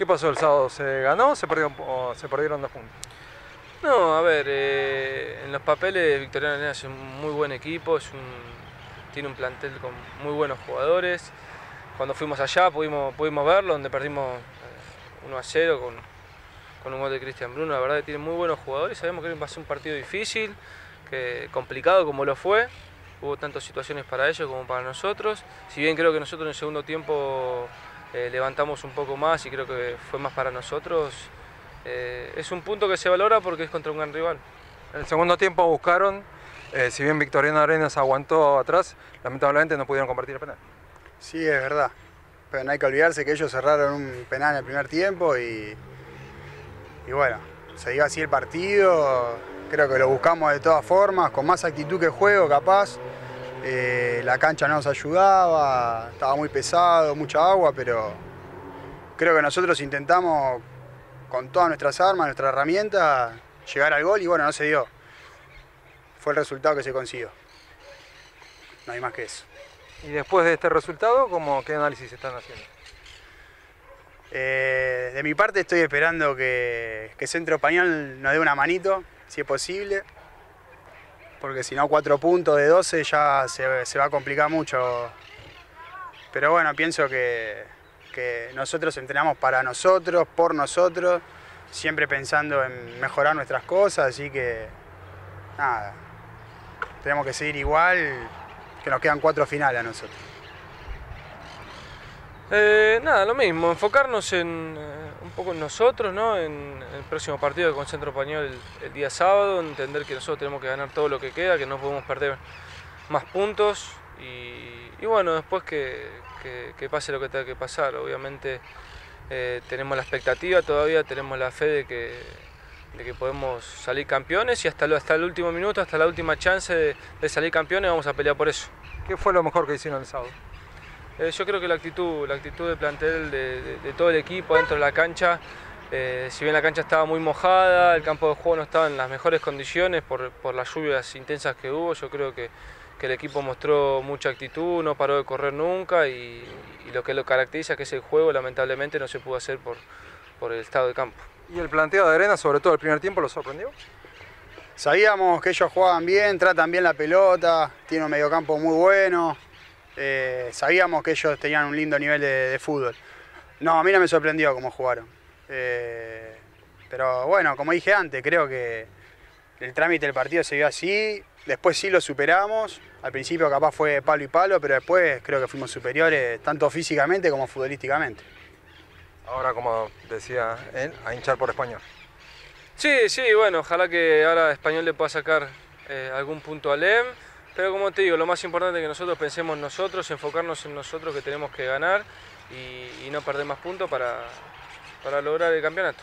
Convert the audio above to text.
¿Qué pasó el sábado? ¿Se ganó o se perdieron, se perdieron dos puntos? No, a ver, eh, en los papeles Victoriano Arenas es un muy buen equipo, es un, tiene un plantel con muy buenos jugadores. Cuando fuimos allá pudimos, pudimos verlo, donde perdimos eh, 1 a 0 con, con un gol de Cristian Bruno. La verdad que tiene muy buenos jugadores, sabemos que va a ser un partido difícil, que, complicado como lo fue. Hubo tantas situaciones para ellos como para nosotros. Si bien creo que nosotros en el segundo tiempo eh, levantamos un poco más y creo que fue más para nosotros, eh, es un punto que se valora porque es contra un gran rival. En el segundo tiempo buscaron, eh, si bien Victoriano Arenas aguantó atrás, lamentablemente no pudieron convertir el penal. Sí, es verdad. Pero no hay que olvidarse que ellos cerraron un penal en el primer tiempo y, y bueno, se dio así el partido. Creo que lo buscamos de todas formas, con más actitud que juego capaz. Eh, la cancha no nos ayudaba, estaba muy pesado, mucha agua, pero creo que nosotros intentamos con todas nuestras armas, nuestra herramienta, llegar al gol y bueno, no se dio. Fue el resultado que se consiguió. No hay más que eso. Y después de este resultado, ¿cómo, ¿qué análisis están haciendo? Eh, de mi parte estoy esperando que, que Centro Español nos dé una manito, si es posible, porque si no cuatro puntos de 12 ya se, se va a complicar mucho. Pero bueno, pienso que, que nosotros entrenamos para nosotros, por nosotros, siempre pensando en mejorar nuestras cosas, así que nada, tenemos que seguir igual, que nos quedan cuatro finales a nosotros. Eh, nada, lo mismo, enfocarnos en un poco en nosotros, ¿no? en el próximo partido con Centro Español el, día sábado, entender que nosotros tenemos que ganar todo lo que queda, que no podemos perder más puntos y, bueno, después que, pase lo que tenga que pasar. Obviamente eh, tenemos la expectativa todavía, tenemos la fe de que, de que podemos salir campeones y hasta, lo, hasta el último minuto, hasta la última chance de, de salir campeones vamos a pelear por eso. ¿Qué fue lo mejor que hicieron el sábado? Eh, yo creo que la actitud, la actitud del plantel de, de, de todo el equipo dentro de la cancha, eh, si bien la cancha estaba muy mojada, el campo de juego no estaba en las mejores condiciones por, por las lluvias intensas que hubo, yo creo que, que, el equipo mostró mucha actitud, no paró de correr nunca y, y, lo que lo caracteriza, que es el juego, lamentablemente no se pudo hacer por, por el estado de campo. ¿Y el planteo de Arena, sobre todo el primer tiempo, lo sorprendió? Sabíamos que ellos jugaban bien, tratan bien la pelota, tienen un mediocampo muy bueno, eh, sabíamos que ellos tenían un lindo nivel de, de, fútbol. No, a mí no me sorprendió cómo jugaron. Eh, pero bueno, como dije antes, creo que el trámite del partido se dio así. Después sí lo superamos. Al principio capaz fue palo y palo, pero después creo que fuimos superiores tanto físicamente como futbolísticamente. Ahora, como decía él, a hinchar por español. Sí, sí, bueno, ojalá que ahora español le pueda sacar eh, algún punto al EM. Pero como te digo, lo más importante es que nosotros pensemos en nosotros, enfocarnos en nosotros que tenemos que ganar y, y no perder más puntos para, para lograr el campeonato.